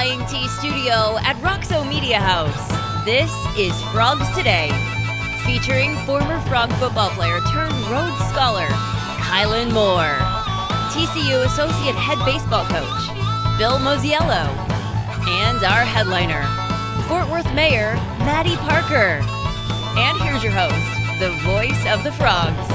Flying T studio at Roxo Media House. This is Frogs Today, featuring former Frog football player turned Rhodes Scholar, Caylin Moore, TCU Associate Head Baseball Coach, Bill Mosiello, and our headliner, Fort Worth Mayor Mattie Parker. And here's your host, the voice of the Frogs,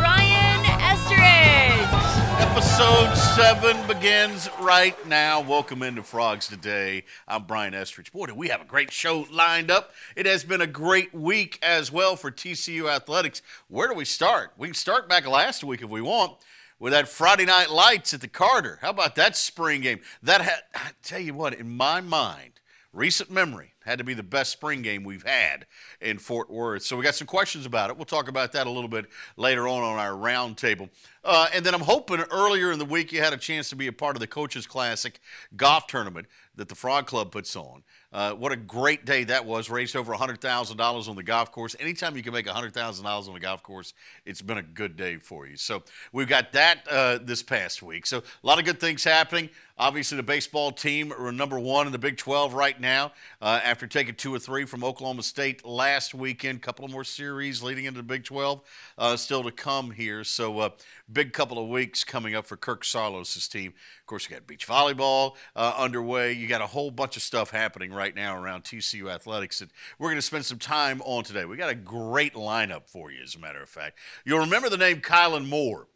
Brian Estridge. Episode 7 begins right now. Welcome into Frogs Today. I'm Brian Estridge. Boy, do we have a great show lined up. It has been a great week as well for TCU Athletics. Where do we start? We can start back last week if we want with that Friday night lights at the Carter. How about that spring game? That I tell you what, in my mind, recent memory, had to be the best spring game we've had in Fort Worth. So we got some questions about it. We'll talk about that a little bit later on on our roundtable. Uh, and then I'm hoping earlier in the week you had a chance to be a part of the Coaches Classic golf tournament that the Frog Club puts on. Uh, what a great day that was. Raised over $100,000 on the golf course. Anytime you can make $100,000 on the golf course, it's been a good day for you. So we've got that uh, this past week. So a lot of good things happening. Obviously, the baseball team are number one in the Big 12 right now uh, after taking two or three from Oklahoma State last weekend. couple of more series leading into the Big 12 uh, still to come here. So, uh, big couple of weeks coming up for Kirk Saarloos' team. Of course, you got beach volleyball uh, underway. You got a whole bunch of stuff happening right now around TCU athletics that we're going to spend some time on today. We got a great lineup for you, as a matter of fact. You'll remember the name Caylin Moore.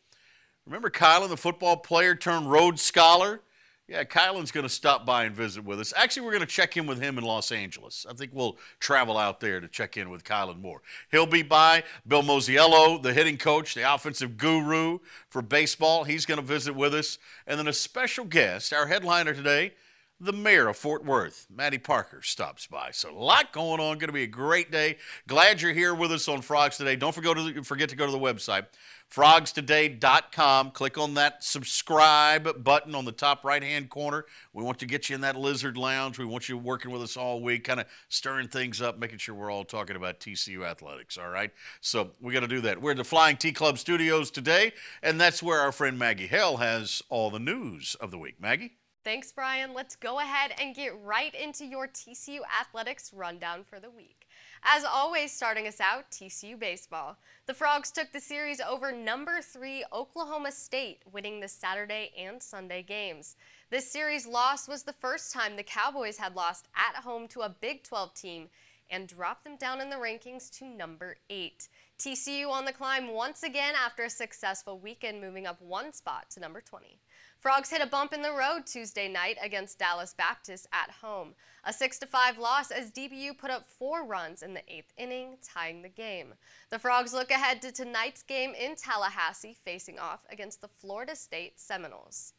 Remember Caylin, the football player turned Rhodes Scholar? Yeah, Caylin's going to stop by and visit with us. Actually, we're going to check in with him in Los Angeles. I think we'll travel out there to check in with Caylin Moore. He'll be by. Bill Mosiello, the hitting coach, the offensive guru for baseball, he's going to visit with us. And then a special guest, our headliner today, the mayor of Fort Worth, Mattie Parker, stops by. So a lot going on. Going to be a great day. Glad you're here with us on Frogs today. Don't forget to, forget to go to the website, frogstoday.com. Click on that subscribe button on the top right hand corner. We want to get you in that lizard lounge. We want you working with us all week, kind of stirring things up, making sure we're all talking about TCU athletics. All right. So we got to do that. We're at the Flying T Club studios today, and that's where our friend Maggie Hale has all the news of the week. Maggie? Thanks, Brian. Let's go ahead and get right into your TCU athletics rundown for the week. As always, starting us out, TCU baseball. The Frogs took the series over number three Oklahoma State, winning the Saturday and Sunday games. This series loss was the first time the Cowboys had lost at home to a Big 12 team and dropped them down in the rankings to number eight. TCU on the climb once again after a successful weekend, moving up one spot to number 20. Frogs hit a bump in the road Tuesday night against Dallas Baptist at home. A 6-5 loss as DBU put up four runs in the eighth inning, tying the game. The Frogs look ahead to tonight's game in Tallahassee, facing off against the Florida State Seminoles.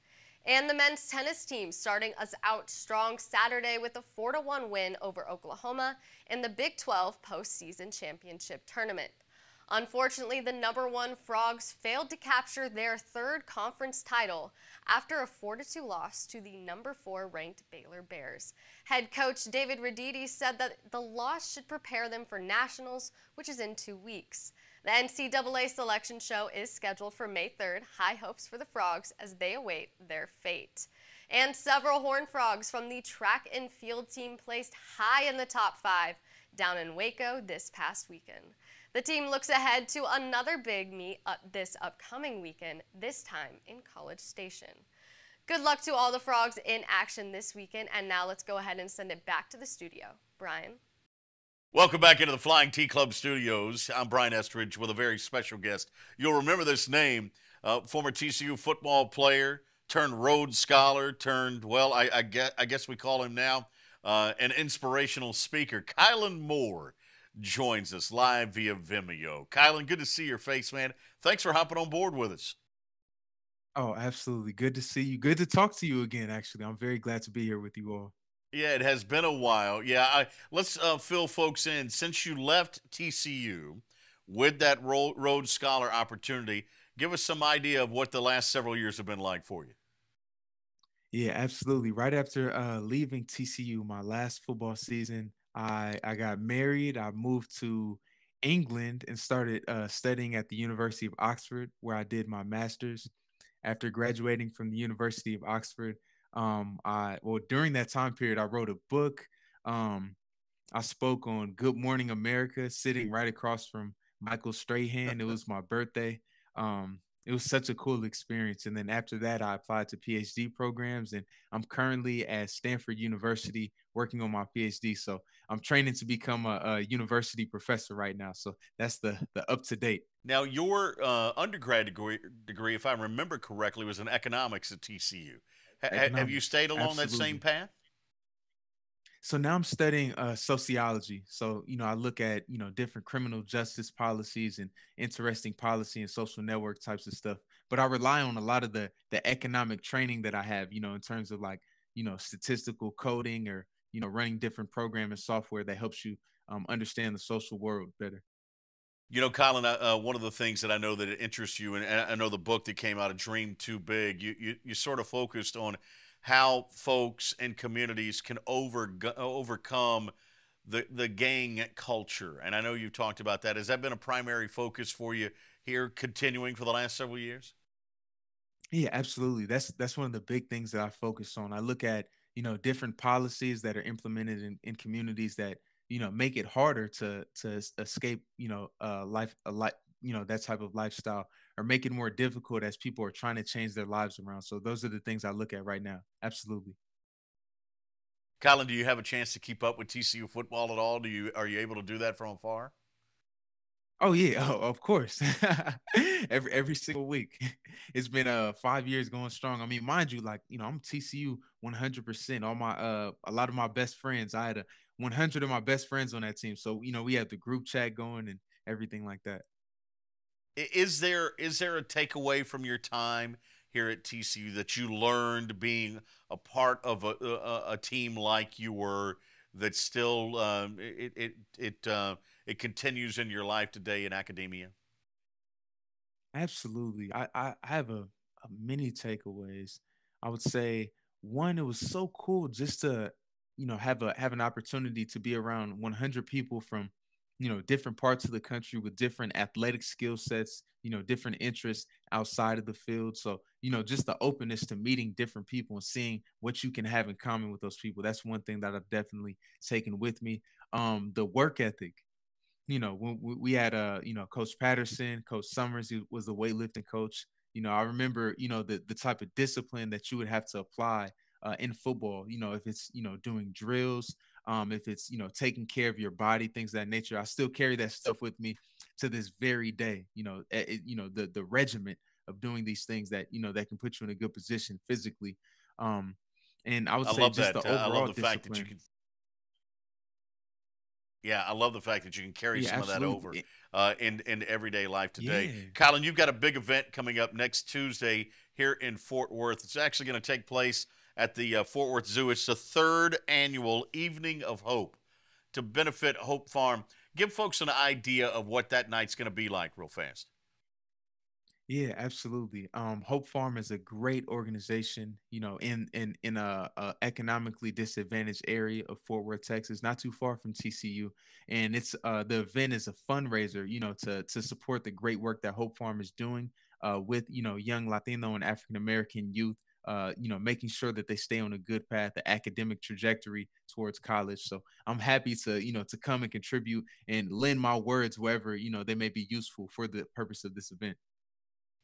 And the men's tennis team starting us out strong Saturday with a 4-1 win over Oklahoma in the Big 12 postseason championship tournament. Unfortunately, the number one Frogs failed to capture their third conference title after a 4-2 loss to the number 4 ranked Baylor Bears. Head coach David Roditi said that the loss should prepare them for nationals, which is in two weeks. The NCAA selection show is scheduled for May 3rd. High hopes for the Frogs as they await their fate. And several Horned Frogs from the track and field team placed high in the top five down in Waco this past weekend. The team looks ahead to another big meet up this upcoming weekend, this time in College Station. Good luck to all the frogs in action this weekend, and now let's go ahead and send it back to the studio. Brian. Welcome back into the Flying T Club studios. I'm Brian Estridge with a very special guest. You'll remember this name, uh, former TCU football player, turned Rhodes Scholar, turned, well, I, I, guess, I guess we call him now uh, an inspirational speaker, Caylin Moore joins us live via Vimeo. Caylin, good to see your face, man. Thanks for hopping on board with us. Oh, absolutely. Good to see you. Good to talk to you again, actually. I'm very glad to be here with you all. Yeah, it has been a while. Yeah, I, let's uh, fill folks in. Since you left TCU with that Rhodes Scholar opportunity, give us some idea of what the last several years have been like for you. Yeah, absolutely. Right after uh, leaving TCU, my last football season, I I got married. I moved to England and started uh, studying at the University of Oxford, where I did my master's. After graduating from the University of Oxford, Um, I well during that time period, I wrote a book. Um, I spoke on Good Morning America, sitting right across from Michael Strahan. It was my birthday. Um, it was such a cool experience. And then after that, I applied to PhD programs, and I'm currently at Stanford University working on my PhD. So I'm training to become a, a university professor right now. So that's the the up to date. Now, your uh, undergrad degree, degree, if I remember correctly, was in economics at TCU. H- have you stayed along Absolutely. that same path? So now I'm studying uh, sociology. So you know, I look at you know different criminal justice policies and interesting policy and social network types of stuff. But I rely on a lot of the the economic training that I have. You know, in terms of like you know statistical coding or you know running different programming software that helps you um, understand the social world better. You know, Caylin, uh, one of the things that I know that interests you, and I know the book that came out of Dream Too Big, you, you, you sort of focused on how folks and communities can over, overcome the, the gang culture. And I know you've talked about that. Has that been a primary focus for you here, continuing for the last several years? Yeah, absolutely. That's that's one of the big things that I focus on. I look at you know different policies that are implemented in, in communities that you know make it harder to to escape you know uh life a life you know that type of lifestyle or make it more difficult as people are trying to change their lives around so those are the things i look at right now absolutely caylin do you have a chance to keep up with tcu football at all do you are you able to do that from afar Oh yeah, oh, of course. every every single week. It's been uh five years going strong. I mean, mind you, like you know, I'm TCU 100. percent All my uh, a lot of my best friends. I had a 100 of my best friends on that team. So you know, we had the group chat going and everything like that. Is there is there a takeaway from your time here at TCU that you learned being a part of a a, a team like you were that still um, it it it uh, it continues in your life today in academia? Absolutely, I I, have a, a many takeaways. I would say one, it was so cool just to you know have a have an opportunity to be around 100 people from you know different parts of the country with different athletic skill sets you know different interests outside of the field. So you know just the openness to meeting different people and seeing what you can have in common with those people. That's one thing that i've definitely taken with me. Um the work ethic. You know when we had uh you know coach patterson coach summers he was the weightlifting coach. You know i remember you know the the type of discipline that you would have to apply uh, in football you know if it's you know doing drills um, if it's you know taking care of your body, things of that nature. I still carry that stuff with me to this very day. You know, it, you know the the regiment of doing these things that you know that can put you in a good position physically. Um, and I would I say just that. the overall I love the discipline. fact that you can. Yeah, I love the fact that you can carry yeah, some absolutely. of that over uh, in in everyday life today. Yeah. Caylin, you've got a big event coming up next Tuesday here in Fort Worth. It's actually going to take place at the uh, Fort Worth Zoo. It's the third annual Evening of Hope to benefit Hope Farm. Give folks an idea of what that night's going to be like, real fast. Yeah, absolutely. Um, Hope Farm is a great organization, you know, in in in a, a, economically disadvantaged area of Fort Worth, Texas, not too far from TCU. And it's uh, the event is a fundraiser, you know, to to support the great work that Hope Farm is doing uh, with you know young Latino and African American youth uh, you know, making sure that they stay on a good path, the academic trajectory towards college. So I'm happy to, you know, to come and contribute and lend my words wherever, you know, they may be useful for the purpose of this event.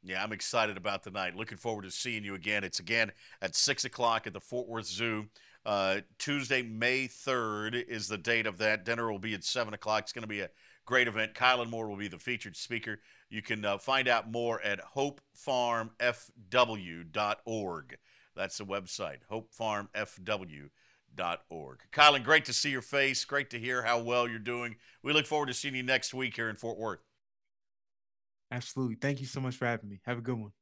Yeah, I'm excited about tonight. Looking forward to seeing you again. It's again at six o'clock at the Fort Worth Zoo. Uh, Tuesday, May 3rd is the date of that. Dinner will be at seven o'clock. It's going to be a great event. Caylin Moore will be the featured speaker. You can uh, find out more at hopefarmfw.org. That's the website, hopefarmfw.org. Caylin, great to see your face. Great to hear how well you're doing. We look forward to seeing you next week here in Fort Worth. Absolutely. Thank you so much for having me. Have a good one.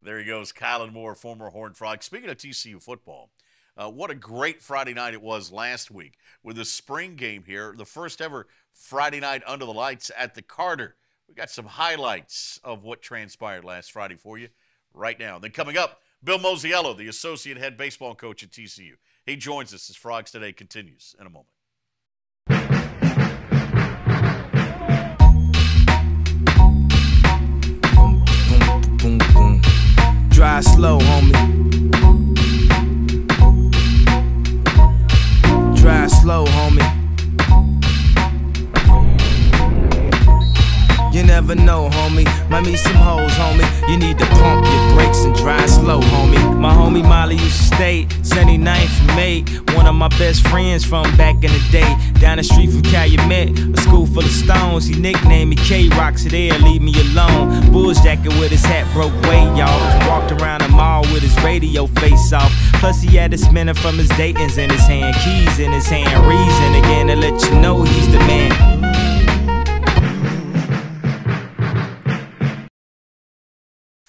There he goes, Caylin Moore, former Horned Frog. Speaking of TCU football, uh, what a great Friday night it was last week with the spring game here, the first ever Friday night under the lights at the Carter. We got some highlights of what transpired last Friday for you right now. Then coming up, Bill Mosiello, the associate head baseball coach at TCU. He joins us as Frogs Today continues in a moment. Drive slow, homie. flow, homie. Never know, homie. Might meet some hoes, homie. You need to pump your brakes and drive slow, homie. My homie Molly used to stay 79th May. One of my best friends from back in the day. Down the street from Calumet, a school full of stones. He nicknamed me K-Rock, so there, leave me alone. Bulls jacket with his hat broke way y'all. Walked around the mall with his radio face off. Plus he had a spinner from his Dayton's in his hand, keys in his hand. Reason again to let you know he's the man.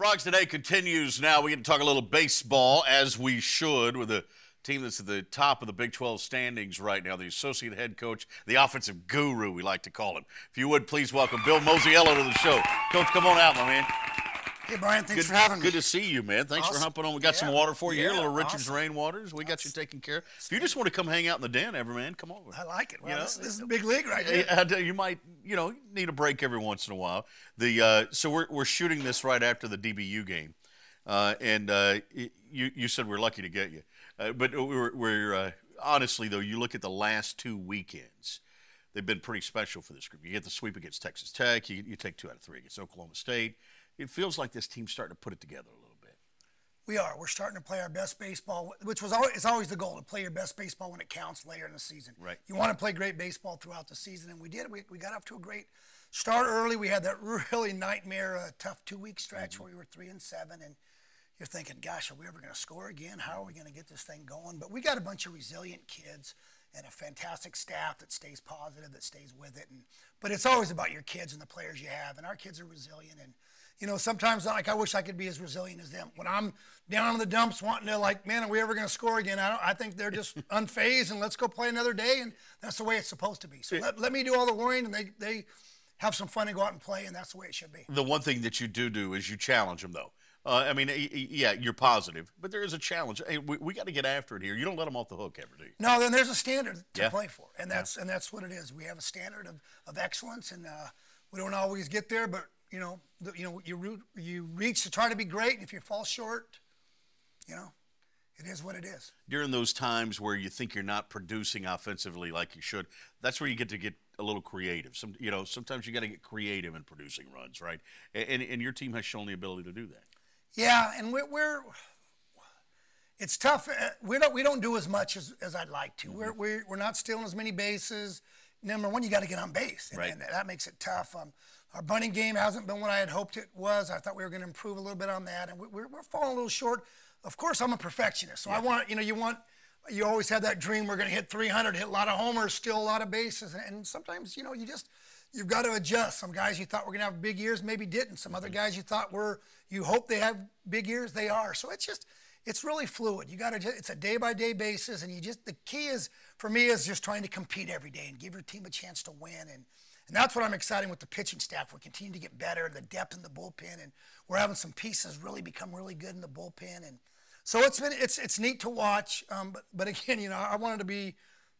Frogs Today continues now. We get to talk a little baseball, as we should, with a team that's at the top of the Big 12 standings right now, the associate head coach, the offensive guru, we like to call him. If you would, please welcome Bill Mosiello to the show. Coach, come on out, my man. Hey, Brian, thanks Good, for having me. good to see you, man. Thanks for humping on. We got some water for you here, yeah, little Richard's awesome. Rainwaters. We got you taken care of. If you just want to come hang out in the den ever, man, come over. I like it. Well, You know, this, this is a big league right here. I tell you, you might, you know, need a break every once in a while. The uh, so we're we're shooting this right after the DBU game, uh, and uh, you you said we're lucky to get you, uh, but we're we're uh, honestly though you look at the last two weekends, they've been pretty special for this group. You get the sweep against Texas Tech, you, you take two out of three against Oklahoma State. It feels like this team's starting to put it together a little bit. We are. We're starting to play our best baseball, which was always, it's always the goal to play your best baseball when it counts later in the season. Right. You want to play great baseball throughout the season, and we did. We, we got off to a great start early. We had that really nightmare, uh, tough two week stretch Mm-hmm. where we were three and seven, and you're thinking, "Gosh, are we ever going to score again? How are we going to get this thing going?" But we got a bunch of resilient kids and a fantastic staff that stays positive, that stays with it. And but it's always about your kids and the players you have, and our kids are resilient and you know, sometimes like I wish I could be as resilient as them. When I'm down in the dumps, wanting to like, man, are we ever going to score again? I don't. I think they're just unfazed and let's go play another day, and that's the way it's supposed to be. So let, let me do all the worrying, and they they have some fun and go out and play, and that's the way it should be. The one thing that you do do is you challenge them, though. Uh, I mean, yeah, you're positive, but there is a challenge. Hey, we, we got to get after it here. You don't let them off the hook ever, do you? No, then there's a standard to Yeah. play for, and that's and that's what it is. We have a standard of, of excellence, and uh, we don't always get there, but you know, the, you know, you root, you reach to try to be great, and if you fall short, you know, it is what it is. During those times where you think you're not producing offensively like you should, that's where you get to get a little creative. Some, you know, sometimes you got to get creative in producing runs, right? And, and your team has shown the ability to do that. Yeah, and we're, we're it's tough. Uh, We don't we don't do as much as, as I'd like to. We're, we're we're not stealing as many bases. Number one, you got to get on base, and, Right. and that makes it tough. Um, our bunting game hasn't been what I had hoped it was. I thought we were going to improve a little bit on that, and we, we're we're falling a little short. Of course, I'm a perfectionist, so I want you know you want you always have that dream we're going to hit 300, hit a lot of homers, steal a lot of bases, and, and sometimes you know you just you've got to adjust. Some guys you thought were going to have big years maybe didn't. Some other mm-hmm. guys you thought were you hope they have big years, they are. So it's just it's really fluid. You got to it's a day by day basis, and you just the key is for me is just trying to compete every day and give your team a chance to win and. And that's what I'm excited with the pitching staff. We're continuing to get better, the depth in the bullpen, and we're having some pieces really become really good in the bullpen. And so it's been it's it's neat to watch. Um, but but again, you know, I wanted to be,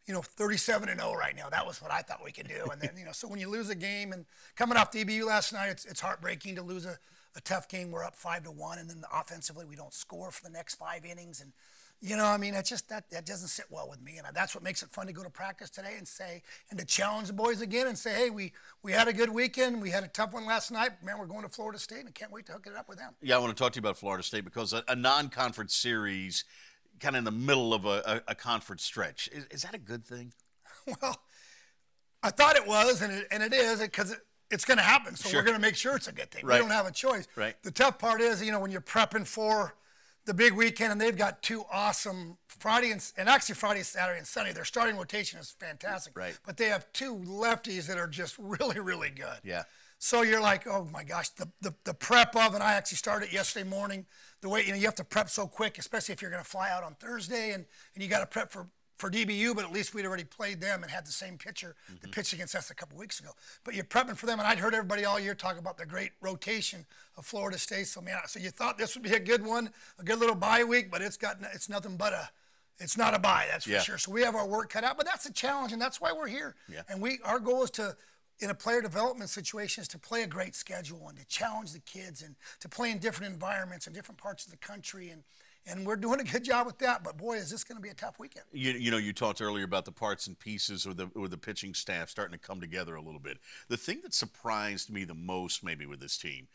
you know, 37 and 0 right now. That was what I thought we could do. And then you know, so when you lose a game and coming off DBU last night, it's it's heartbreaking to lose a, a tough game. We're up five to one, and then offensively we don't score for the next five innings. And you know, I mean, it's just that that doesn't sit well with me, and that's what makes it fun to go to practice today and say and to challenge the boys again and say, hey, we we had a good weekend. We had a tough one last night. Man, we're going to Florida State, and I can't wait to hook it up with them. Yeah, I want to talk to you about Florida State because a, a non-conference series, kind of in the middle of a, a, a conference stretch, is, is that a good thing? Well, I thought it was, and it, and it is, because it, it's going to happen. So Sure. we're going to make sure it's a good thing. Right. We don't have a choice. Right. The tough part is, you know, when you're prepping for the big weekend, and they've got two awesome Friday and, and actually Friday, Saturday, and Sunday. Their starting rotation is fantastic. Right. But they have two lefties that are just really, really good. Yeah. So you're like, oh my gosh, the, the, the prep of, and I actually started yesterday morning. The way, you know, you have to prep so quick, especially if you're going to fly out on Thursday and, and you got to prep for, for DBU, but at least we'd already played them and had the same pitcher that mm-hmm. pitched against us a couple weeks ago. But you're prepping for them, and I'd heard everybody all year talk about the great rotation of Florida State. So, man, so you thought this would be a good one, a good little bye week, but it's got it's nothing but a it's not a bye, that's for Yeah. sure. So we have our work cut out, but that's a challenge, and that's why we're here. Yeah. And we our goal is to, in a player development situation, is to play a great schedule and to challenge the kids and to play in different environments and different parts of the country and and we're doing a good job with that. But boy, is this going to be a tough weekend. You, you know, you talked earlier about the parts and pieces or the or the pitching staff starting to come together a little bit. The thing that surprised me the most, maybe with this team,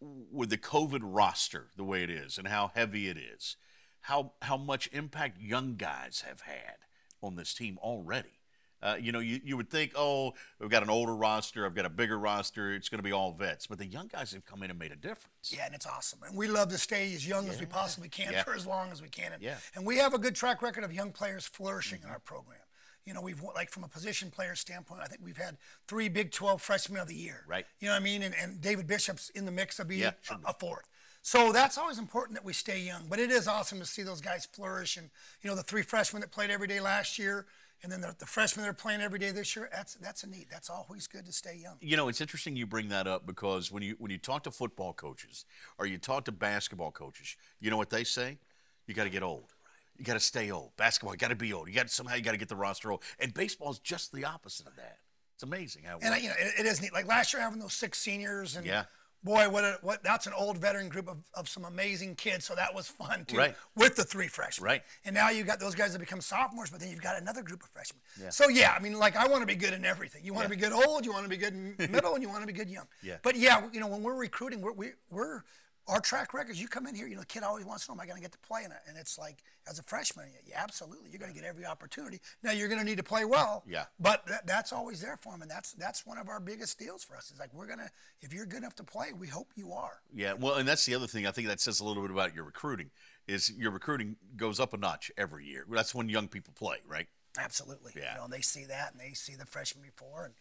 with the COVID roster the way it is and how heavy it is, how how much impact young guys have had on this team already. Uh, you know, you, you would think, oh, we've got an older roster, I've got a bigger roster, it's going to be all vets. But the young guys have come in and made a difference. Yeah, and it's awesome. And we love to stay as young as we possibly can Yeah. for as long as we can. And, Yeah. and we have a good track record of young players flourishing in our program. You know, we've like from a position player standpoint, I think we've had three Big 12 freshmen of the year. Right. You know what I mean? And, and David Bishop's in the mix of being Yeah, a, a fourth. So that's always important that we stay young. But it is awesome to see those guys flourish. And you know, the three freshmen that played every day last year, and then the, the freshmen that are playing every day this year. That's that's a neat. That's always good to stay young. You know, it's interesting you bring that up because when you when you talk to football coaches or you talk to basketball coaches, you know what they say? You got to get old. You got to stay old. Basketball, you got to be old. You got somehow you got to get the roster old. And baseball is just the opposite of that. It's amazing how. It And I, you know, it, it is neat. Like last year, having those six seniors, and Yeah. Boy, what a, what that's an old veteran group of, of some amazing kids. So that was fun too, Right. with the three freshmen. Right. And now you've got those guys that become sophomores, but then you've got another group of freshmen. Yeah. So yeah, I mean, like I want to be good in everything. You want to be good old, you want to be good in middle, and you want to be good young. Yeah. But yeah, you know, when we're recruiting, we're we, we're our track records. You come in here, you know, the kid always wants to know, am I going to get to play in it? And it's like, as a freshman, yeah, absolutely, you're going to get every opportunity. Now you're going to need to play well. Yeah. But that, that's always there for him, and that's that's one of our biggest deals for us. Is like we're gonna, if you're good enough to play, we hope you are. Yeah, well, and that's the other thing. I think that says a little bit about your recruiting. Is your recruiting goes up a notch every year. That's when young people play, right? Absolutely. Yeah. You know, they see that, and they see the freshman before, and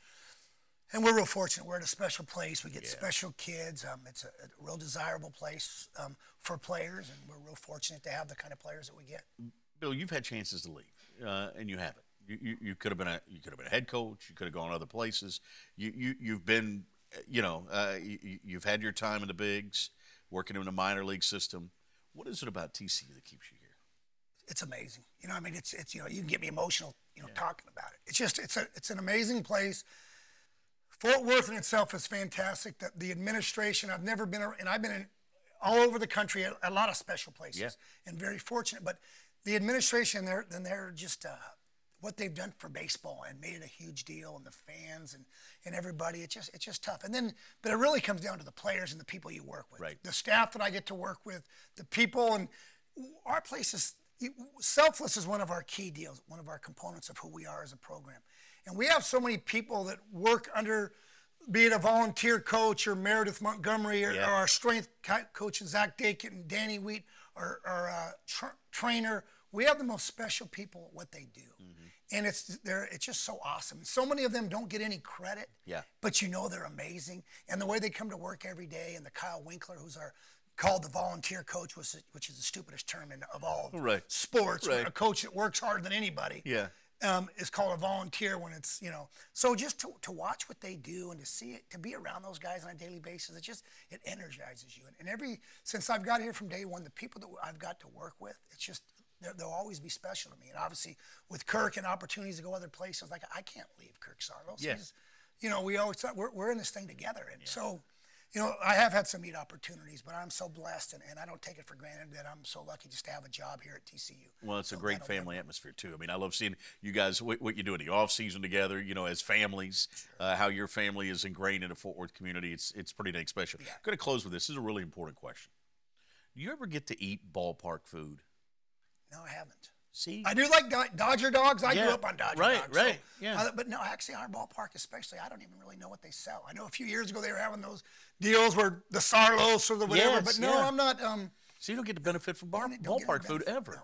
and we're real fortunate. We're in a special place. We get Yeah. special kids. Um, it's a, a real desirable place um, for players, and we're real fortunate to have the kind of players that we get. Bill, you've had chances to leave, uh, and you haven't. You, you, you could have been a you could have been a head coach. You could have gone other places. You you you've been, you know, uh, you, you- you've had your time in the bigs, working in the minor league system. What is it about TCU that keeps you here? it's amazing. You know, I mean, it's it's you know, you can get me emotional, you know, talking about it. It's just it's a it's an amazing place. Fort Worth in itself is fantastic. The, the administration, I've never been, and I've been in all over the country, a, a lot of special places, Yeah. and very fortunate. But the administration, they're then they're just uh, what they've done for baseball and made it a huge deal, and the fans and and everybody. It's just it's just tough. And then, but it really comes down to the players and the people you work with, Right. the staff that I get to work with, the people, and our place is selfless is one of our key deals, one of our components of who we are as a program. And we have so many people that work under, be it a volunteer coach or Meredith Montgomery or, Yeah. or our strength co- coach Zach Dakin and Danny Wheat or our uh, tra- trainer. We have the most special people at what they do. And it's they're, it's just so awesome. So many of them don't get any credit, Yeah. but you know they're amazing. And the way they come to work every day, and the Kyle Winkler, who's our called the volunteer coach, which is, the stupidest term in, of all Right. sports. Right. A coach that works harder than anybody Yeah. Um, is called a volunteer when it's you know. So just to, to watch what they do and to see it, to be around those guys on a daily basis, it just it energizes you. And, and every since I've got here from day one, the people that I've got to work with, it's just they'll always be special to me. And obviously with Kirk and opportunities to go other places, like I can't leave Kirk Saarloos. Yeah. You know, we always thought we're, we're in this thing together. And so, you know, I have had some neat opportunities, but I'm so blessed and, and I don't take it for granted that I'm so lucky just to have a job here at TCU. Well, it's a great family atmosphere too. I mean, I love seeing you guys what, what you do in the off season together. You know, as families, uh, how your family is ingrained in the Fort Worth community. It's it's pretty dang special. I'm Going to close with this. This is a really important question. Do you ever get to eat ballpark food? No, I haven't. See, I do like Do- Dodger dogs. I Yeah, grew up on Dodger right, dogs. so- right, yeah. uh, but no, actually, our ballpark, especially, I don't even really know what they sell. I know a few years ago they were having those deals where the Saarloos or the whatever. Yes, but no, yeah. I'm not. Um, so you don't get the benefit from bar, don't- don't get any ballpark food ever. no.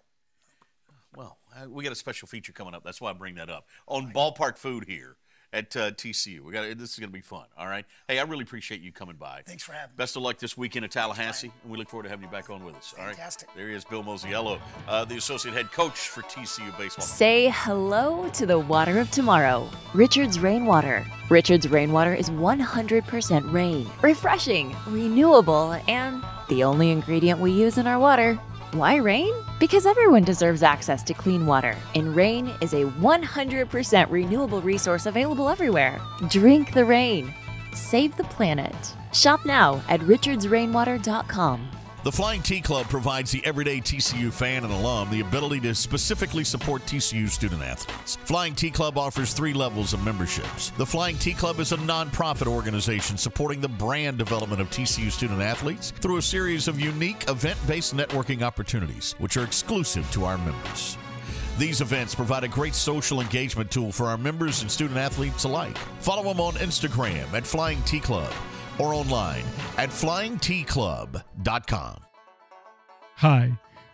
Well, we got a special feature coming up. That's why I bring that up on ballpark food here at uh, TCU. We got this is going to be fun. All right. Hey, I really appreciate you coming by. Thanks for having me. Best of luck this weekend at Tallahassee, and we look forward to having you back on with us. All right. Fantastic. There he is, Bill Mosiello, uh, the associate head coach for TCU baseball. Say hello to the water of tomorrow. Richard's Rainwater. Richard's Rainwater is 100% rain, refreshing, renewable, and the only ingredient we use in our water. Why rain? Because everyone deserves access to clean water, and rain is a 100% renewable resource available everywhere. Drink the rain. Save the planet. Shop now at richardsrainwater.com. The Flying T Club provides the everyday TCU fan and alum the ability to specifically support TCU student athletes. Flying T Club offers three levels of memberships. The Flying T Club is a nonprofit organization supporting the brand development of TCU student athletes through a series of unique event based networking opportunities, which are exclusive to our members. These events provide a great social engagement tool for our members and student athletes alike. Follow them on Instagram at Flying T Club or online at flyingtclub.com. Hi,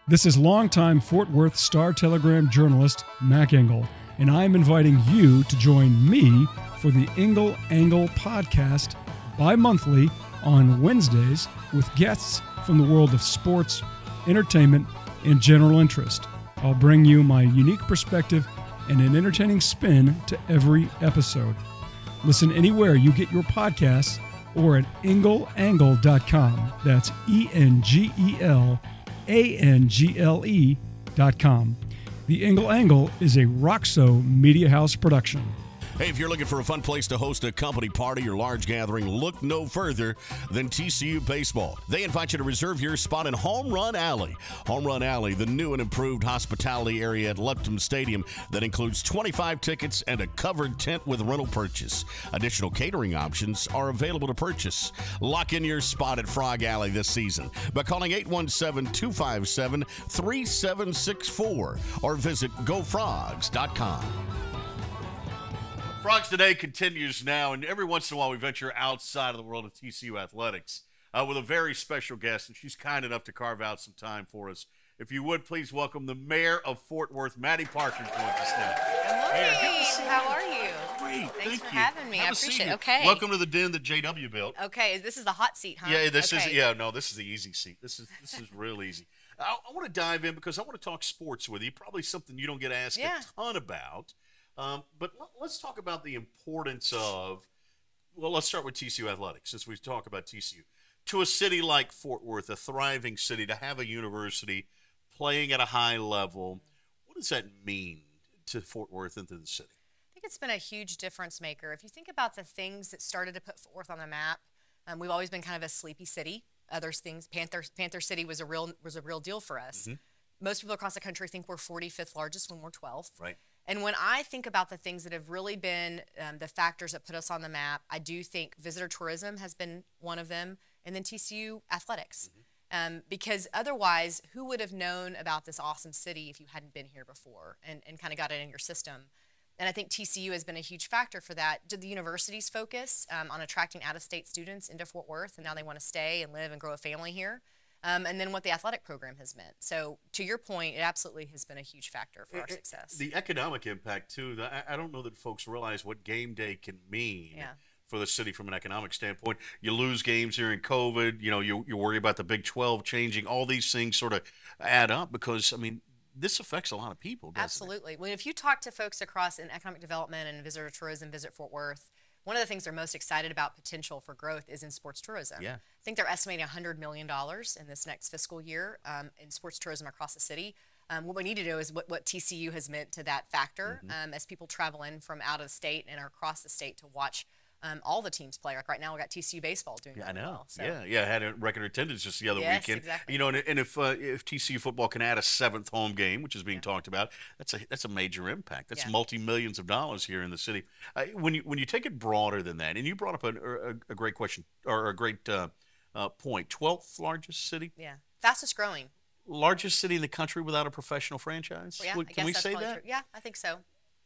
this is longtime Fort Worth Star Telegram journalist Mac Engel, and I'm inviting you to join me for the Engel Angle podcast bi monthly on Wednesdays with guests from the world of sports, entertainment, and general interest. I'll bring you my unique perspective and an entertaining spin to every episode. Listen anywhere you get your podcasts or at engelangle.com. That's E N G E L A N G L E.com. The Engel Angle is a Roxo Media House production. Hey, if you're looking for a fun place to host a company party or large gathering, look no further than TCU Baseball. They invite you to reserve your spot in Home Run Alley. Home Run Alley, the new and improved hospitality area at Lupton Stadium that includes 25 tickets and a covered tent with rental purchase. Additional catering options are available to purchase. Lock in your spot at Frog Alley this season by calling 817 257 3764 or visit gofrogs.com. Frogs Today continues now, and every once in a while we venture outside of the world of TCU athletics uh, with a very special guest, and she's kind enough to carve out some time for us. If you would, please welcome the mayor of Fort Worth, Mattie Parker, joins us now. Good. How are you? Great, Thanks thank for you. having me. Have I appreciate it. Okay. Welcome to the den that JW built. Okay, this is the hot seat, huh? Yeah, this is yeah, no, this is the easy seat. This is this is real easy. I, I want to dive in because I want to talk sports with you. Probably something you don't get asked Yeah. a ton about. Um, but let, let's talk about the importance of. Well, let's start with TCU athletics since we talk about TCU. To a city like Fort Worth, a thriving city, to have a university playing at a high level, what does that mean to Fort Worth and to the city? I think it's been a huge difference maker. If you think about the things that started to put Fort Worth on the map, um, we've always been kind of a sleepy city. Other things, Panther Panther City was a real was a real deal for us. Mm-hmm. Most people across the country think we're 45th largest when we're 12th. Right. And when I think about the things that have really been um, the factors that put us on the map, I do think visitor tourism has been one of them, and then TCU athletics. Um, because otherwise, who would have known about this awesome city if you hadn't been here before and, and kind of got it in your system? And I think TCU has been a huge factor for that. Did the universities focus um, on attracting out of state students into Fort Worth, and now they want to stay and live and grow a family here? Um, and then what the athletic program has meant. So, to your point, it absolutely has been a huge factor for our It- it- success. The economic impact too. I, I don't know that folks realize what game day can mean Yeah. for the city from an economic standpoint. You lose games during COVID. You know, you you worry about the Big Twelve changing. All these things sort of add up because I mean, this affects a lot of people. Doesn't It? Absolutely. Well, if you talk to folks across in economic development and visitor tourism, Visit Fort Worth, one of the things they're most excited about potential for growth is in sports tourism. Yeah. I think they're estimating $100 million in this next fiscal year um, in sports tourism across the city. Um, what we need to know is what, what TCU has meant to that factor Mm-hmm. um, as people travel in from out of state and are across the state to watch um, all the teams play. Like right now, we got TCU baseball doing Yeah, I know. well. So. Yeah, yeah. Had a record attendance just the other Yes, weekend. exactly. You know, and, and if uh, if TCU football can add a seventh home game, which is being talked about, that's a that's a major impact. That's Yeah. multi millions of dollars here in the city. Uh, when you when you take it broader than that, and you brought up a, a, a great question or a great uh, uh, point. Twelfth largest city, Yeah. Fastest growing. largest city in the country without a professional franchise. Well, yeah, can guess we that's say that? true. Yeah, I think so.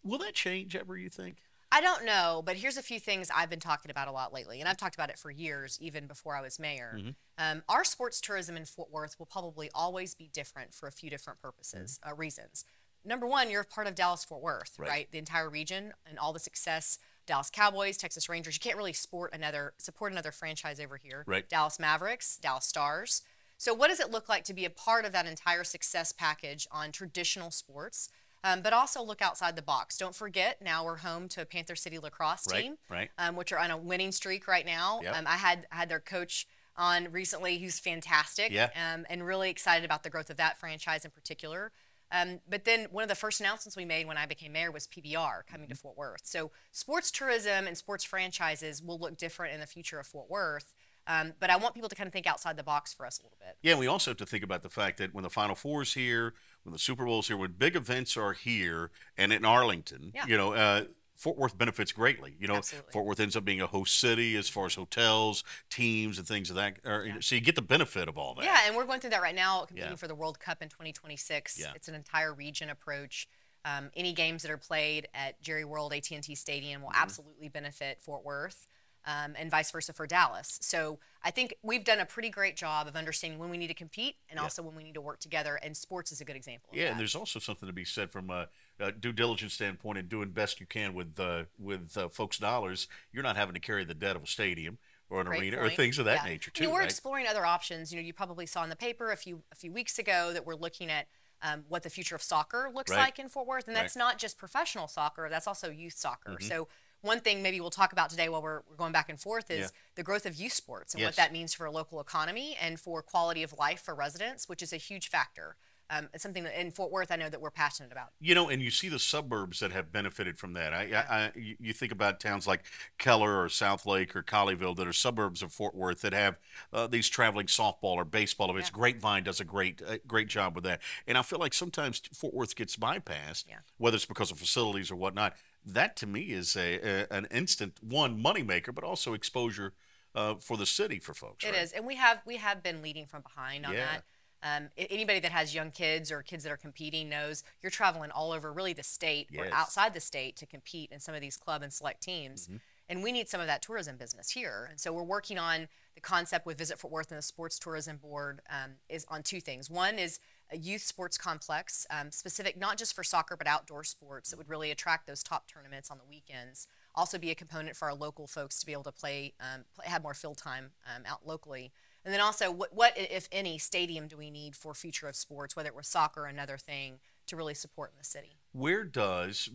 Will that change ever? You think? I don't know, but here's a few things I've been talking about a lot lately, and I've talked about it for years, even before I was mayor. Um, our sports tourism in Fort Worth will probably always be different for a few different purposes, uh, reasons. Number one, you're a part of Dallas Fort Worth, Right. right. The entire region and all the success. Dallas Cowboys, Texas Rangers. You can't really sport another support another franchise over here. Right. Dallas Mavericks, Dallas Stars. So, what does it look like to be a part of that entire success package on traditional sports? Um, but also look outside the box. Don't forget, now we're home to a Panther City lacrosse Right, team, right. Um, which are on a winning streak right now. Yep. Um, I had had their coach on recently, who's fantastic, Yeah. um, and really excited about the growth of that franchise in particular. Um, but then one of the first announcements we made when I became mayor was PBR coming Mm-hmm. to Fort Worth. So sports tourism and sports franchises will look different in the future of Fort Worth. Um, but I want people to kind of think outside the box for us a little bit. Yeah, and we also have to think about the fact that when the Final Four is here, when the Super Bowl's here, when big events are here and in Arlington, Yeah. you know, uh, Fort Worth benefits greatly. You know, Absolutely. Fort Worth ends up being a host city as far as hotels, teams, and things of that. Or, So you get the benefit of all that. Yeah, and we're going through that right now, competing Yeah. for the World Cup in 2026. Yeah. It's an entire region approach. Um, any games that are played at Jerry World, AT&T Stadium will Mm-hmm. absolutely benefit Fort Worth, um, and vice versa for Dallas. So I think we've done a pretty great job of understanding when we need to compete and also when we need to work together. And sports is a good example. Of Yeah, and there's also something to be said from a, a due diligence standpoint and doing best you can with uh, with uh, folks' dollars. You're not having to carry the debt of a stadium or an Great arena or things of that Yeah. nature You too. know, we're right? exploring other options. You know, you probably saw in the paper a few a few weeks ago that we're looking at um, what the future of soccer looks Right. like in Fort Worth, and that's Right. Mm-hmm. not just professional soccer; that's also youth soccer. So. One thing maybe we'll talk about today while we're, we're going back and forth is Yeah. the growth of youth sports and Yes. what that means for a local economy and for quality of life for residents, which is a huge factor. Um, it's something that in Fort Worth I know that we're passionate about. You know, and you see the suburbs that have benefited from that. I, I, I you think about towns like Keller or Southlake or Colleyville that are suburbs of Fort Worth that have uh, these traveling softball or baseball events. Yeah. Grapevine does a great, uh, great job with that. And I feel like sometimes Fort Worth gets bypassed, Yeah. whether it's because of facilities or whatnot. That to me is a, a an instant one moneymaker, but also exposure uh, for the city for folks. It right? is, and we have we have been leading from behind on Yeah. that. Um, anybody that has young kids or kids that are competing knows you're traveling all over really the state or outside the state to compete in some of these club and select teams. Mm-hmm. And we need some of that tourism business here. And so we're working on the concept with Visit Fort Worth and the Sports Tourism Board um, is on two things. One is a youth sports complex, um, specific not just for soccer but outdoor sports that would really attract those top tournaments on the weekends. Also, be a component for our local folks to be able to play, um, play have more field time um, out locally. And then also, what, what, if any, stadium do we need for future of sports, whether it was soccer or another thing, to really support in the city? Where does,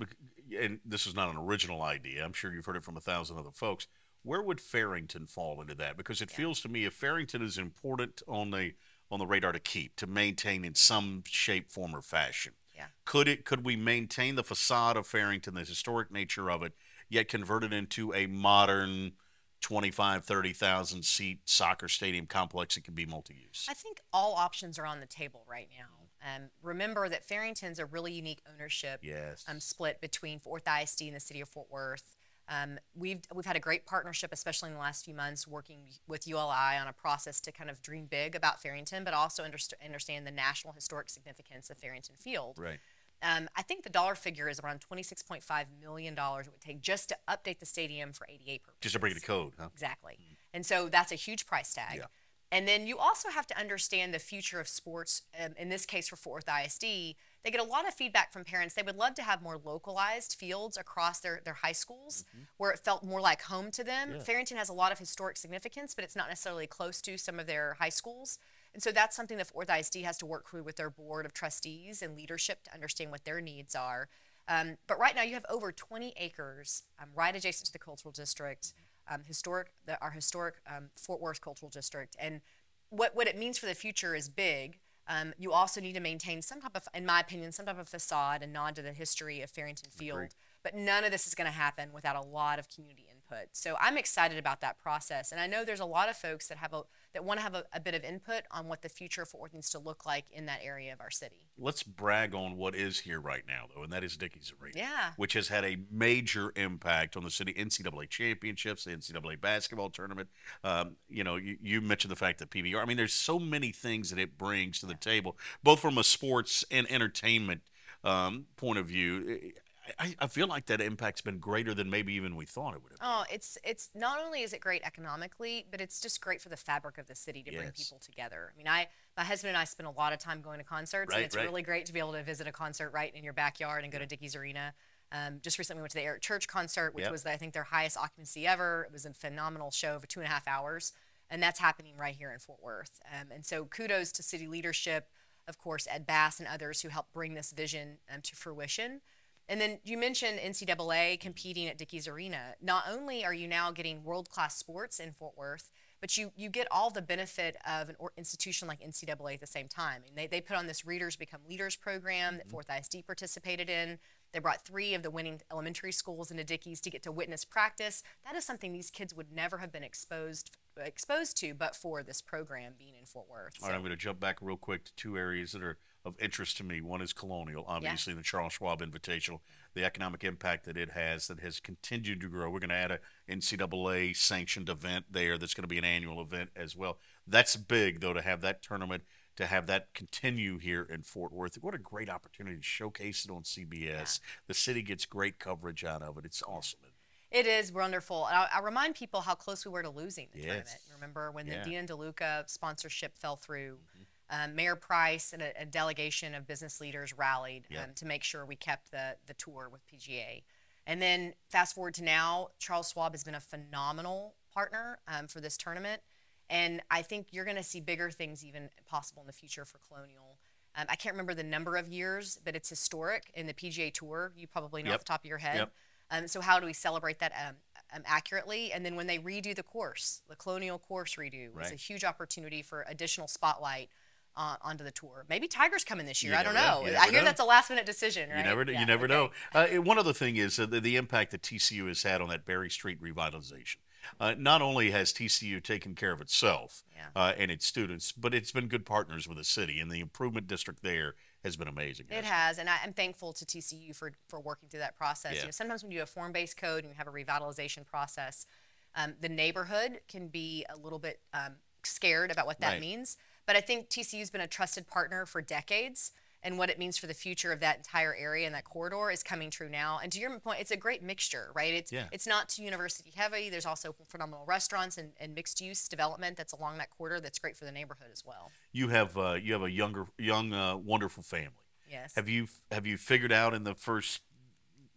and this is not an original idea, I'm sure you've heard it from a thousand other folks, where would Farrington fall into that? Because it feels to me if Farrington is important on the on the radar to keep, to maintain in some shape, form, or fashion. Yeah. Could it could we maintain the facade of Farrington, the historic nature of it, yet convert it into a modern 25, 30,000 seat soccer stadium complex that can be multi-use? I think all options are on the table right now. Um, remember that Farrington's a really unique ownership Yes. um, split between Fort Worth ISD and the city of Fort Worth. Um, we've we've had a great partnership, especially in the last few months, working with ULI on a process to kind of dream big about Farrington, but also underst- understand the national historic significance of Farrington Field. right. Um, I think the dollar figure is around $26.5 million it would take just to update the stadium for ADA purposes. Just to bring it to code, huh? Exactly. And so that's a huge price tag. Yeah. And then you also have to understand the future of sports. Um, in this case, for Fort Worth ISD, they get a lot of feedback from parents. They would love to have more localized fields across their, their high schools where it felt more like home to them. Yeah. Farrington has a lot of historic significance, but it's not necessarily close to some of their high schools. And so that's something that Fort Worth ISD has to work through with their board of trustees and leadership to understand what their needs are. Um, but right now, you have over 20 acres um, right adjacent to the cultural district, um, historic, the, our historic um, Fort Worth Cultural District. And what, what it means for the future is big. Um, you also need to maintain some type of, in my opinion, some type of facade and nod to the history of Farrington Field. Agreed. But none of this is going to happen without a lot of community input. So I'm excited about that process, and I know there's a lot of folks that have a that want to have a, a bit of input on what the future of Fort Worth needs to look like in that area of our city. Let's brag on what is here right now, though, and that is Dickies Arena. Yeah. Which has had a major impact on the city NCAA championships, the NCAA basketball tournament. Um, you know, you, you mentioned the fact that PBR. I mean, there's so many things that it brings to the table, both from a sports and entertainment um, point of view. I, I feel like that impact's been greater than maybe even we thought it would have. Been. Oh, it's it's not only is it great economically, but it's just great for the fabric of the city to bring people together. I mean, I my husband and I spend a lot of time going to concerts, Right, and it's right. really great to be able to visit a concert right in your backyard and go to Dickies Arena. Um, just recently, we went to the Eric Church concert, which Yep. was I think their highest occupancy ever. It was a phenomenal show for two and a half hours, and that's happening right here in Fort Worth. Um, and so, kudos to city leadership, of course, Ed Bass and others who helped bring this vision um, to fruition. And then you mentioned NCAA competing at Dickies Arena. Not only are you now getting world class sports in Fort Worth, but you, you get all the benefit of an or- institution like NCAA at the same time. And they, they put on this Readers Become Leaders program that mm-hmm. Fort Worth ISD participated in. They brought three of the winning elementary schools into Dickies to get to witness practice. That is something these kids would never have been exposed exposed to, but for this program being in Fort Worth. All right, I'm going to jump back real quick to two areas that are of interest to me. One is Colonial, obviously, the Charles Schwab Invitational, the economic impact that it has that has continued to grow. We're going to add a NCAA sanctioned event there that's going to be an annual event as well. That's big, though, to have that tournament, to have that continue here in Fort Worth. What a great opportunity to showcase it on CBS. The city gets great coverage out of it. It's awesome. It is wonderful. And I, I remind people how close we were to losing the Yes. tournament. Remember when Yeah. the Dean DeLuca sponsorship fell through? Mm-hmm. Um, Mayor Price and a, a delegation of business leaders rallied Yeah. um, to make sure we kept the, the tour with PGA. And then fast forward to now, Charles Schwab has been a phenomenal partner um, for this tournament. And I think you're going to see bigger things even possible in the future for Colonial. Um, I can't remember the number of years, but it's historic in the PGA Tour. You probably know Yep. off the top of your head. Yep. Um, so how do we celebrate that um, um, accurately? And then when they redo the course, the Colonial course redo was a huge opportunity for additional spotlight uh, onto the tour. Maybe Tiger's coming this year. You I don't know. know. I hear know. that's a last minute decision, right? You never, Yeah, you never okay. know. Uh, one other thing is uh, the, the impact that TCU has had on that Berry Street revitalization. Uh, not only has TCU taken care of itself Yeah. uh, and its students, but it's been good partners with the city, and the improvement district there has been amazing. It hasn't and I, I'm thankful to TCU for for working through that process. Yeah. You know, sometimes when you do a form-based code and you have a revitalization process, um, the neighborhood can be a little bit um, scared about what that Right. means. But I think TCU's been a trusted partner for decades, and what it means for the future of that entire area and that corridor is coming true now. And to your point, it's a great mixture, right? It's Yeah. it's not too university heavy. There's also phenomenal restaurants and, and mixed use development that's along that corridor that's great for the neighborhood as well. You have uh, you have a younger, young, uh, wonderful family. Yes. Have you have you figured out in the first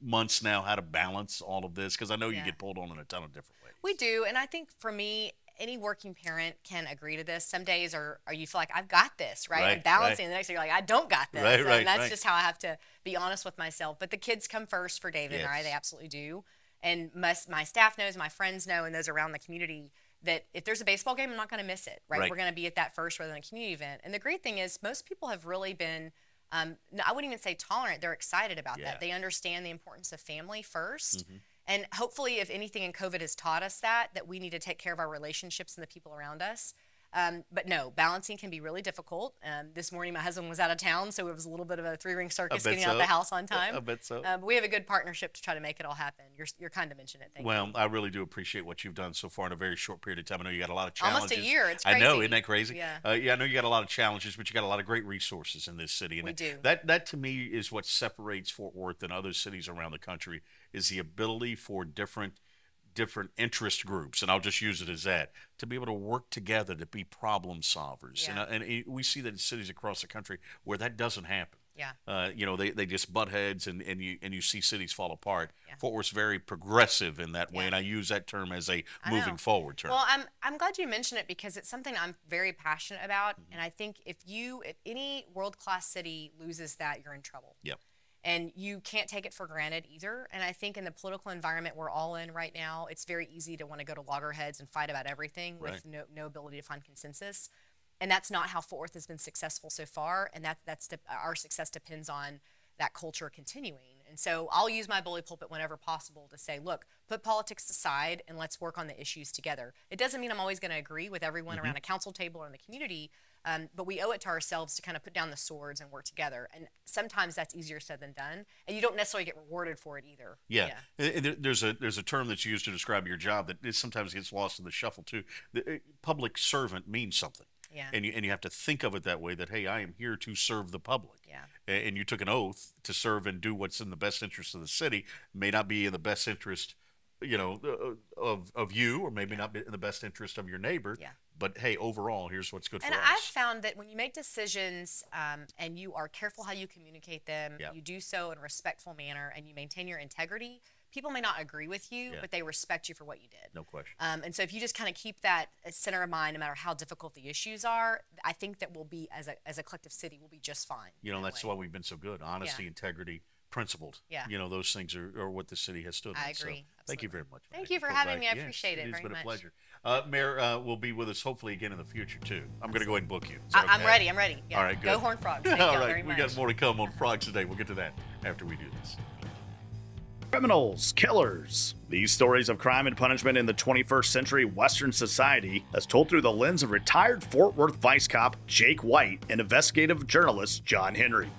months now how to balance all of this? Because I know you Yeah. get pulled on in a ton of different ways. We do, and I think for me, any working parent can agree to this. Some days are, are you feel like I've got this, right? Right, I'm balancing. right. The next day you're like I don't got this, Right, and right, that's just how I have to be honest with myself. But the kids come first for David and I. They absolutely do, and my, my staff knows, my friends know, and those around the community that if there's a baseball game, I'm not going to miss it. Right? Right. We're going to be at that first rather than a community event. And the great thing is, most people have really been. Um, I wouldn't even say tolerant. They're excited about Yeah. That. They understand the importance of family 1st and hopefully, if anything in COVID has taught us that, that we need to take care of our relationships and the people around us. Um, but no, balancing can be really difficult. Um, this morning, my husband was out of town, so it was a little bit of a three ring circus getting out of the house on time. I bet so. Uh, but we have a good partnership to try to make it all happen. You're, you're kind to mention it. Thank you. Well, I really do appreciate what you've done so far in a very short period of time. I know you got a lot of challenges. Almost a year. It's I know, isn't that crazy? Yeah. Uh, yeah, I know you got a lot of challenges, but you got a lot of great resources in this city. And We that- do. That that to me is what separates Fort Worth and other cities around the country is the ability for different different interest groups, and I'll just use it as that, to be able to work together to be problem solvers. Yeah. And, uh, and we see that in cities across the country where that doesn't happen. Yeah. Uh, you know, they, they just butt heads and, and you and you see cities fall apart. Yeah. Fort Worth's very progressive in that way, Yeah. and I use that term as a I moving know. forward term. Well, I'm I'm glad you mentioned it because it's something I'm very passionate about, Mm-hmm. and I think if you if any world class city loses that, you're in trouble. Yep. And you can't take it for granted either. And I think in the political environment we're all in right now, it's very easy to want to go to loggerheads and fight about everything Right. with no, no ability to find consensus. And that's not how Fort Worth has been successful so far. And that that's de- our success depends on that culture continuing. And so I'll use my bully pulpit whenever possible to say, look, put politics aside and let's work on the issues together. It doesn't mean I'm always going to agree with everyone mm-hmm. around a council table or in the community, um, but we owe it to ourselves to kind of put down the swords and work together. And sometimes that's easier said than done, and you don't necessarily get rewarded for it either. Yeah, And- and there's a there's a term that's used to describe your job that sometimes gets lost in the shuffle too. The uh, public servant means something, Yeah. and you and you have to think of it that way. That hey, I am here to serve the public. Yeah. And you took an oath to serve and do what's in the best interest of the city. May not be in the best interest, you know, uh, of of you, or maybe not be in the best interest of your neighbor. Yeah. But hey, overall, here's what's good And for us. And I've found that when you make decisions um, and you are careful how you communicate them, Yeah. you do so in a respectful manner, and you maintain your integrity, people may not agree with you, Yeah. but they respect you for what you did. No question. Um, and so if you just kind of keep that center of mind, no matter how difficult the issues are, I think that we'll be, as a, as a collective city, we'll be just fine. You know, that that's way. why we've been so good. Honesty, integrity, principled. Yeah. You know, those things are, are what the city has stood I on. So agree. thank you very much. Thank you for having me. I Yes, appreciate it It's very been a pleasure. Uh, Mayor uh, will be with us hopefully again in the future, too. I'm going to go ahead and book you. Is I, that I'm okay? ready. I'm ready. Yeah. All right, good. Go Horn Frogs. Thank All very we much. got more to come on Frogs today. We'll get to that after we do this. Criminals, killers. These stories of crime and punishment in the 21st century Western society, as told through the lens of retired Fort Worth Vice Cop Jake White and investigative journalist John Henry.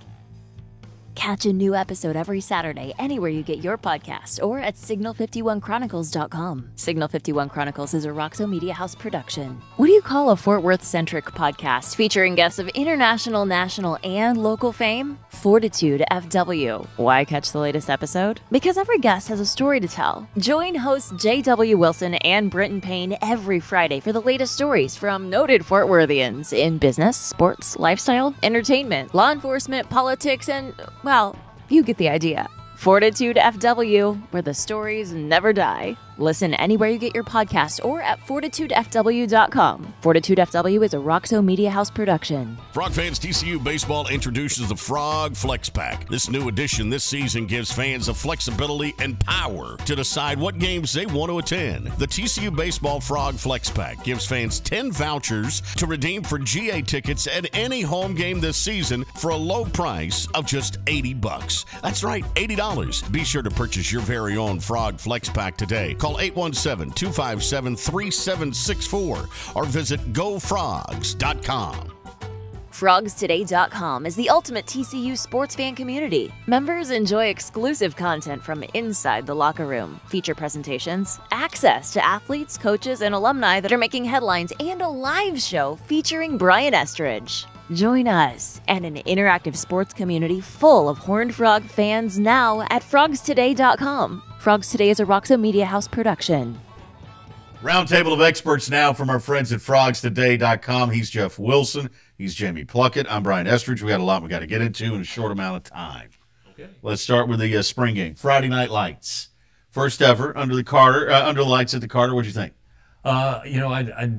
Catch a new episode every Saturday anywhere you get your podcast or at signal51chronicles.com. Signal 51 Chronicles is a Roxo Media House production. What do you call a Fort Worth centric podcast featuring guests of international, national, and local fame? Fortitude FW. Why catch the latest episode? Because every guest has a story to tell. Join hosts J.W. Wilson and Britton Payne every Friday for the latest stories from noted Fort Worthians in business, sports, lifestyle, entertainment, law enforcement, politics, and well, you get the idea. Fortitude FW, where the stories never die. Listen anywhere you get your podcast or at fortitudefw.com. Fortitude FW is a Roxo Media House production. Frog fans, TCU Baseball introduces the Frog Flex Pack. This new addition this season gives fans the flexibility and power to decide what games they want to attend. The TCU Baseball Frog Flex Pack gives fans 10 vouchers to redeem for GA tickets at any home game this season for a low price of just 80 bucks. That's right, $80. Be sure to purchase your very own Frog Flex Pack today. Call 817 257 3764 or visit gofrogs.com. FrogsToday.com is the ultimate TCU sports fan community. Members enjoy exclusive content from inside the locker room, feature presentations, access to athletes, coaches, and alumni that are making headlines, and a live show featuring Brian Estridge. Join us and an interactive sports community full of Horned Frog fans now at FrogsToday.com. Frogs Today is a Roxo Media House production. Roundtable of experts now from our friends at frogstoday.com. He's Jeff Wilson. He's Jamie Pluckett. I'm Brian Estridge. We got a lot we got to get into in a short amount of time. Okay. Let's start with the uh, spring game. Friday Night Lights. First ever under the Carter, uh, under the lights at the Carter. What'd you think? Uh, you know, I, I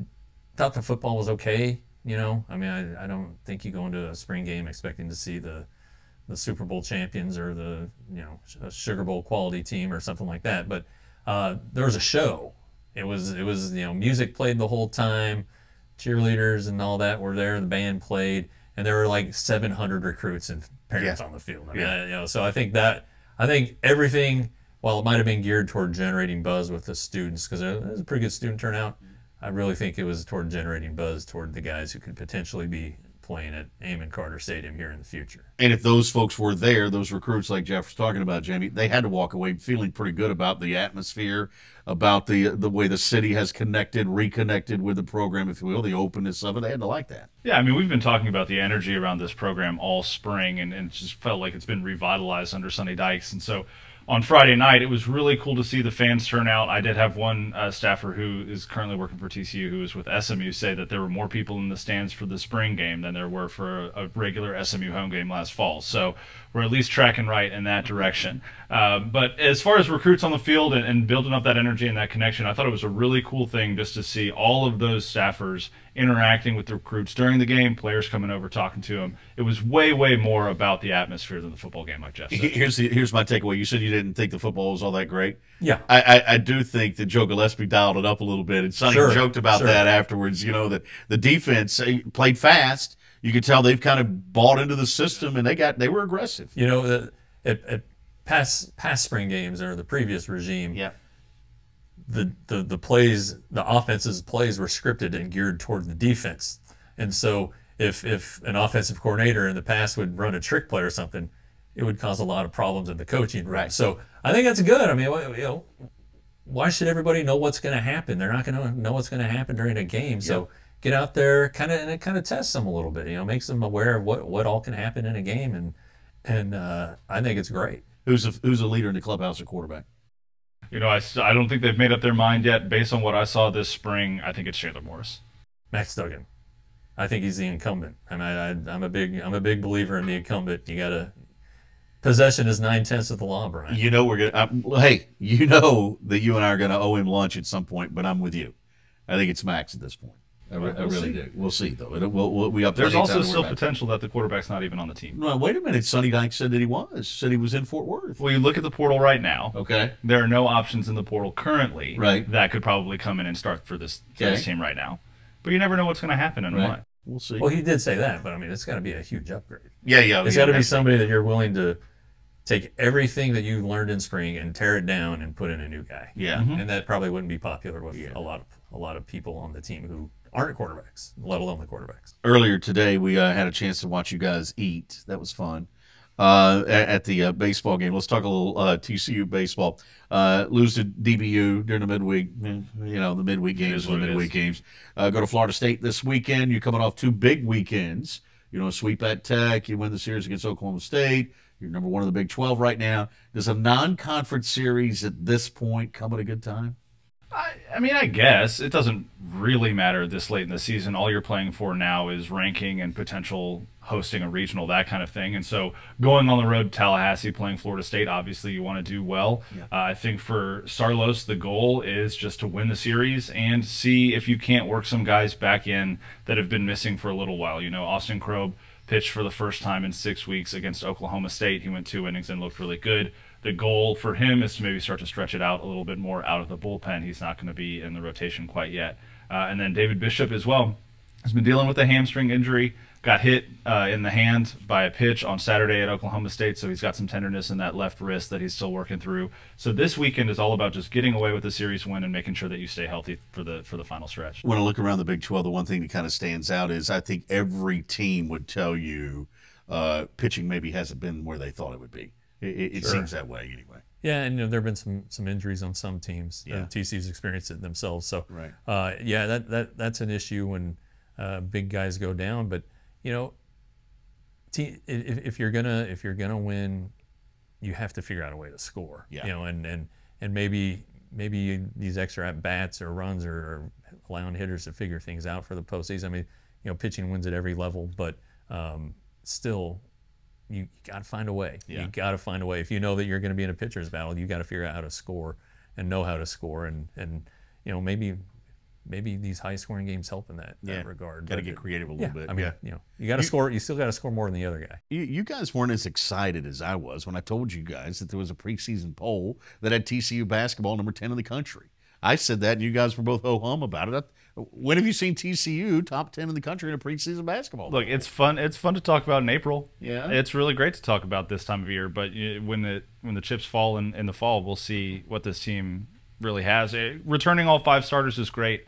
thought the football was okay. You know, I mean, I, I don't think you go into a spring game expecting to see the the Super Bowl champions or the you know Sugar Bowl quality team or something like that. But uh, there was a show. It was it was you know music played the whole time, cheerleaders and all that were there. The band played, and there were like 700 recruits and parents Yeah. on the field. I mean, Yeah. I- you know, so I think that I think everything, while it might have been geared toward generating buzz with the students, because there was a pretty good student turnout, I really think it was toward generating buzz toward the guys who could potentially be playing at Amon Carter Stadium here in the future. And if those folks were there, those recruits like Jeff was talking about, Jamie, they had to walk away feeling pretty good about the atmosphere, about the the way the city has connected, reconnected with the program, if you will, the openness of it. They had to like that. Yeah, I mean, we've been talking about the energy around this program all spring, and, and it just felt like it's been revitalized under Sonny Dykes. And so on Friday night, it was really cool to see the fans turn out. I did have one uh, staffer who is currently working for TCU, who was with SMU, say that there were more people in the stands for the spring game than there were for a, a regular SMU home game last fall. So we're at least tracking right in that direction. Uh, but as far as recruits on the field and, and building up that energy and that connection, I thought it was a really cool thing just to see all of those staffers interacting with the recruits during the game, players coming over talking to them. It was way, way more about the atmosphere than the football game, like Jeff said. Here's the, here's my takeaway. You said you didn't think the football was all that great. Yeah. I, I, I do think that Joe Gillespie dialed it up a little bit, and Sonny Sure, joked about sure. that afterwards. You know that the defense eh, played fast. You could tell they've kind of bought into the system, and they got they were aggressive. You know, at, at past past spring games or the previous regime, Yeah. the, the the plays, the offense's plays were scripted and geared toward the defense. And so if if an offensive coordinator in the past would run a trick play or something, it would cause a lot of problems in the coaching room. Right. So I think that's good. I mean, you know, why should everybody know what's going to happen? They're not going to know what's going to happen during a game. So get out there, kind of, and it kind of tests them a little bit. You know, makes them aware of what what all can happen in a game, and and uh, I think it's great. Who's a, who's a leader in the clubhouse or quarterback? You know, I, I don't think they've made up their mind yet. Based on what I saw this spring, I think it's Chandler Morris. Max Duggan. I think he's the incumbent. I mean, I, I'm a big I'm a big believer in the incumbent. You got to possession is nine tenths of the law, Brian. You know we're gonna. I'm, hey, you know that you and I are gonna owe him lunch at some point, but I'm with you. I think it's Max at this point. I, re- I We'll really see. do. We'll see though. It'll, we'll, we'll, we have There's also still about potential that the quarterback's not even on the team. No, wait a minute. Sonny Dykes said that he was. Said he was in Fort Worth. Well, you look at the portal right now. Okay. There are no options in the portal currently Right. that could probably come in and start for this, for Okay. this team right now. But you never know what's going to happen and Right. what. We'll see. Well, he did say that, but I mean, it's got to be a huge upgrade. yeah, yeah. It's yeah, got to be somebody that you're willing to take everything that you've learned in spring and tear it down and put in a new guy. Yeah. Mm-hmm. and that probably wouldn't be popular with a lot of a lot of people on the team who aren't quarterbacks, let alone the quarterbacks. Earlier today, we uh, had a chance to watch you guys eat. That was fun. Uh, at, at the uh, baseball game, let's talk a little uh, TCU baseball. Uh, lose to DBU during the midweek. eh, You know, the midweek games, the midweek games. Uh, go to Florida State this weekend. You're coming off two big weekends. You know, sweep at Tech. You win the series against Oklahoma State. You're number one in the Big 12 right now. Does a non-conference series at this point come at a good time? I, mean, I guess it doesn't really matter this late in the season. All you're playing for now is ranking and potential hosting a regional, that kind of thing. And so going on the road to Tallahassee, playing Florida State, obviously you want to do well. Uh, I think for Saarloos, the goal is just to win the series and see if you can't work some guys back in that have been missing for a little while. You know, Austin Krob pitched for the first time in six weeks against Oklahoma State. He went two innings and looked really good. The goal for him is to maybe start to stretch it out a little bit more out of the bullpen. He's not going to be in the rotation quite yet. Uh, and then David Bishop as well has been dealing with a hamstring injury. Got hit uh, in the hand by a pitch on Saturday at Oklahoma State, so he's got some tenderness in that left wrist that he's still working through. So this weekend is all about just getting away with the series win and making sure that you stay healthy for the for the final stretch. when I look around the Big 12, the one thing that kind of stands out is I think every team would tell you uh, pitching maybe hasn't been where they thought it would be. It, it, it Sure. seems that way anyway. Yeah, and you know, there have been some some injuries on some teams. Yeah. Uh, TCU's experienced it themselves. So, Right. uh, yeah, that, that that's an issue when uh, big guys go down. But you know, te- if, if you're gonna if you're gonna win, you have to figure out a way to score. Yeah. You know, and and and maybe maybe these extra at bats or runs or, or allowing hitters to figure things out for the postseason. I mean, you know, pitching wins at every level, but um, still, you got to find a way. Yeah. You got to find a way. If you know that you're going to be in a pitcher's battle, you got to figure out how to score and know how to score. And and you know maybe maybe these high scoring games help in that, Yeah. that regard. Gotta get creative a yeah, little bit, I mean, yeah. you know, you got to score. You still got to score more than the other guy. You, you guys weren't as excited as I was when I told you guys that there was a preseason poll that had TCU basketball number 10 in the country. I said that, and you guys were both ho hum about it. I- When have you seen TCU top 10 in the country in a preseason basketball? Look, it's fun. It's fun to talk about in April. Yeah. it's really great to talk about this time of year. But when the when the chips fall in, in the fall, we'll see what this team really has. Eh, returning all five starters is great.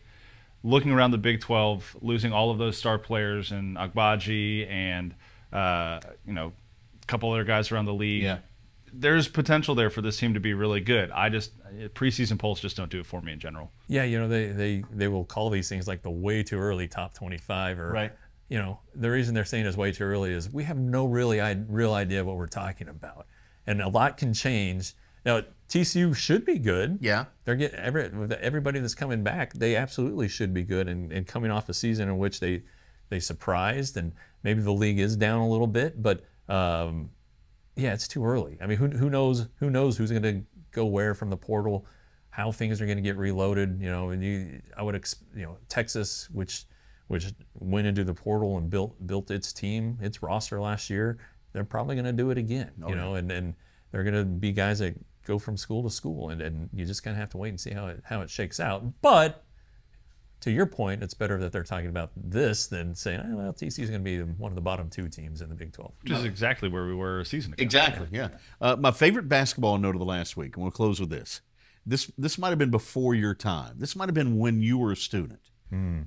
Looking around the Big Twelve, losing all of those star players and Agbaji and uh, you know a couple other guys around the league. Yeah. There's potential there for this team to be really good. I just preseason polls just don't do it for me in general. Yeah, you know, they, they, they will call these things like the way too early top 25 or, Right. you know, the reason they're saying it's way too early is we have no really I, real idea what we're talking about. And a lot can change. Now, TCU should be good. Yeah. They're getting every, everybody that's coming back, they absolutely should be good. And, and coming off a season in which they, they surprised and maybe the league is down a little bit, but, um, yeah, it's too early. I mean, who, who knows who knows who's going to go where from the portal, how things are going to get reloaded. You know, and you, I would, ex, you know, Texas, which which went into the portal and built built its team, its roster last year. They're probably going to do it again. Oh, you know, and and they're going to be guys that go from school to school, and, and you just kind of have to wait and see how it how it shakes out. But to your point, it's better that they're talking about this than saying, oh, well, TCU is going to be one of the bottom two teams in the Big 12. Which is exactly where we were a season ago. Exactly. Yeah. Uh, my favorite basketball note of the last week, and we'll close with this. This this might have been before your time. This might have been when you were a student.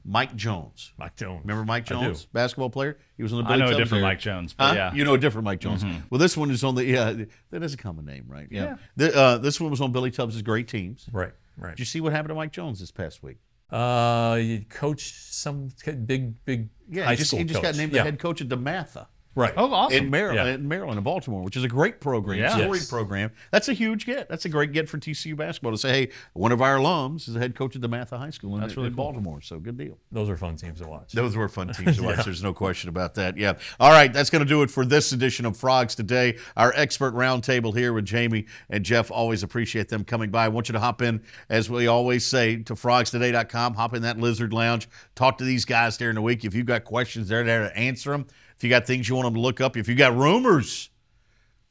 Mike Jones. Mike Jones. Remember Mike I do. Jones, basketball player? He was on the. I Billy know a different era. Mike Jones, but Huh? yeah. you know a different Mike Jones. Mhm. Well, this one is on the. Yeah, that is a common name, right? Yeah. Yeah. The, uh, this one was on Billy Tubbs' great teams. Right. Right. Did you see what happened to Mike Jones this past week? Uh, you coach some big, big Yeah, high he just, school he just got named yeah. the head coach at DeMatha. Right. Oh, awesome. In Maryland, Yeah. in Maryland, and Baltimore, which is a great program, Yeah. storied Yes. program. That's a huge get. That's a great get for TCU basketball to say, hey, one of our alums is the head coach at DeMatha High School in, That's really in cool. Baltimore. So good deal. Those are fun teams to watch. Those were fun teams to watch. There's no question about that. Yeah. All right. That's going to do it for this edition of Frogs Today. Our expert roundtable here with Jamie and Jeff. Always appreciate them coming by. I want you to hop in, as we always say, to frogstoday.com. Hop in that Lizard Lounge. Talk to these guys during the week. If you've got questions, they're there to answer them. If you got things you want them to look up, if you got rumors,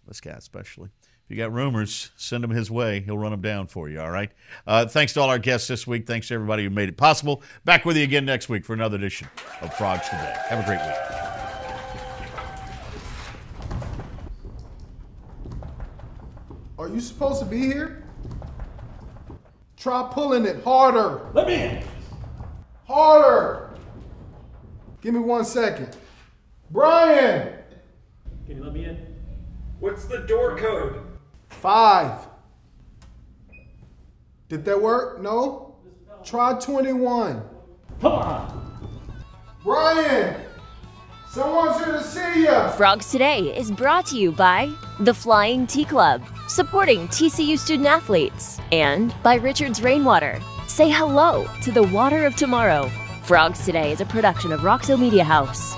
this guy especially. If you got rumors, send them his way. He'll run them down for you, all right? Uh, thanks to all our guests this week. Thanks to everybody who made it possible. Back with you again next week for another edition of Frogs Today. Have a great week. Are you supposed to be here? Try pulling it harder. Let me in. Harder. Give me one second. Brian. Can you let me in? What's the door code? Five. Did that work? No? Try 21. Come on. Brian. Someone's here to see you. Frogs Today is brought to you by the Flying T Club, supporting TCU student athletes, and by Richard's Rainwater. Say hello to the water of tomorrow. Frogs Today is a production of Roxo Media House.